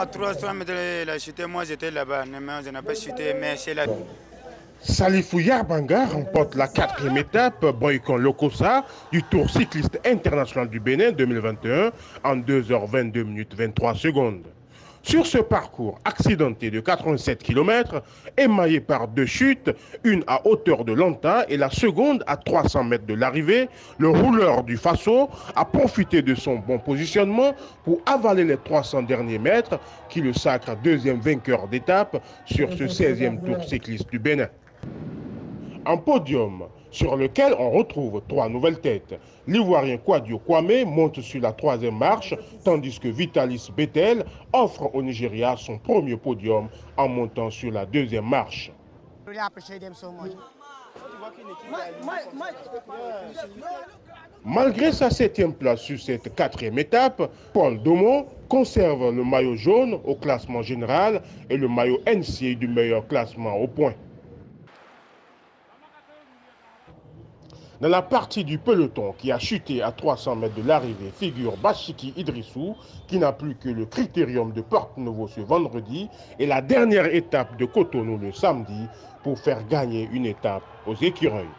À 300 mètres, il a chuté. Moi, j'étais là-bas. Mais je n'ai pas chuté, mais c'est là. Salifou Yarbanga remporte la quatrième étape, boycott Lokosa, du Tour cycliste international du Bénin 2021 en 2h22 minutes 23 secondes. Sur ce parcours accidenté de 87 km, émaillé par deux chutes, une à hauteur de Lanta et la seconde à 300 mètres de l'arrivée, le rouleur du Faso a profité de son bon positionnement pour avaler les 300 derniers mètres qui le sacre deuxième vainqueur d'étape sur ce 16e tour cycliste du Bénin. Un podium sur lequel on retrouve trois nouvelles têtes. L'Ivoirien Kwadio Kwame monte sur la troisième marche, tandis que Vitalis Bethel offre au Nigeria son premier podium en montant sur la deuxième marche. Malgré sa septième place sur cette quatrième étape, Paul Domo conserve le maillot jaune au classement général et le maillot NCA du meilleur classement au point. Dans la partie du peloton qui a chuté à 300 mètres de l'arrivée figure Bachiki Idrissou qui n'a plus que le critérium de Porte-Nouveau ce vendredi et la dernière étape de Cotonou le samedi pour faire gagner une étape aux écureuils.